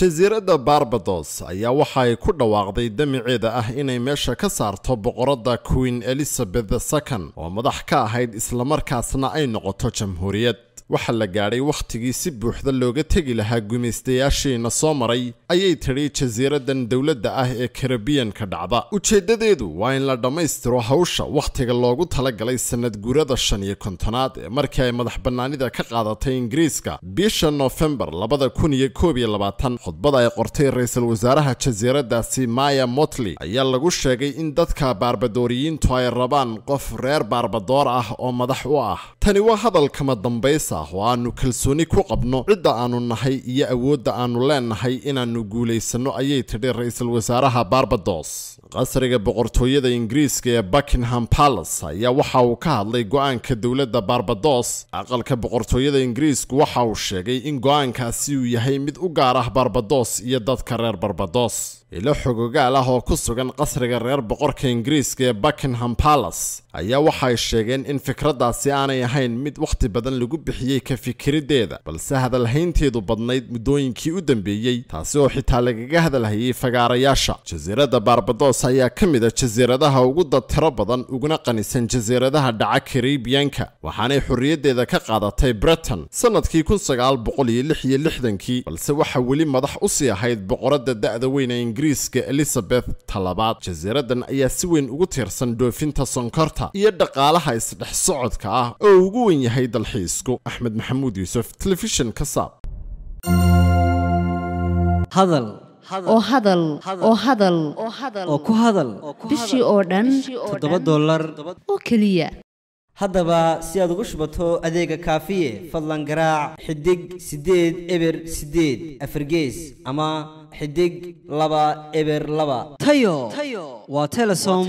jasiiradda barbados ayaa waxa ay ku dhawaaqday damiceeda ah inay meesha ka saarto boqoradda queen elizabeth second oo madax ka ahayd islamarkaasna ay noqoto jamhuuriyad waxaa la gaadhay wakhtigii si buuxda looga tegi lahaa gumaystayaashiina soo maray ayay tidhi jasiiraddan dowladda ah ee karabiyanka dhacda. Ujeeddadeedu waa in la dhammaystiro hawsha wakhtiga loogu talagalay sannad guurada shan iyo kontonaad ee markii ay madax bannaanida ka qaadatay ingiriiska bisha noofembar labada kun iyo koob iyo labaatan. Khudbada ay qortay ra'iisul wasaaraha jasiiraddaasi maya motley ayaa lagu sheegay in dadka baarbadooriyiintu ay rabaan qof reer baarbadoor ah oo madax u ah. Tani waa hadalkama dambaysa oo aanu kalsooni ku qabno cidda aanu nahay iyo awoodda aanu leenahay inaannu guulaysanno ayay tidhi ra'iisul wasaaraha barbados. Qasriga boqortooyada ingiriiska ee buckingham palace ayaa waxa uu ka hadlay go'aanka dowladda barbados. Aqalka boqortooyada ingiriisku waxa uu sheegay in go'aankaasi uu yahay mid u gaar ah barbados iyo dadka reer barbados. Ilo xogogaal ah oo ku sugan qasriga reer boqorka ingiriiska ee buckingham palace ayaa waxay sheegeen in fikraddaasi aanay ahayn mid wakhti badan lagu bixiyey ka fikiriddeeda balse hadalhaynteedu badnayd muddooyinkii u dambeeyey taasi oo xitaa lagaga hadalhayay fagaarayaasha. Jasiiradda barbados ayaa ka mid a jasiiradaha ugu dad tiro badan uguna qanisan jasiiradaha dhaca karibiyanka waxaanay xorriyaddeeda ka qaadatay britain lixdankii balse waxaa weli madax u sii ahayd boqoradda da'da weyn ee ingiriiska elizabeth talabaad jasiiraddan ayaa si weyn ugu tiirsan dhoofinta sonkorta iyo dhaqaalaha isdhex socodka ah oo ugu wen yahay dalxiisku axmed maxamuud yuusuf telefishin ka saab hadal oo hadal oo hadal oo ku hadal bishii oo dhan toddoba dollar oo keliya haddaba si aad ugu shubato adeega kaafiye fadlan garaac xidig siddeed eber siddeed afargees ama xidig laba eber laba tayo waa telesom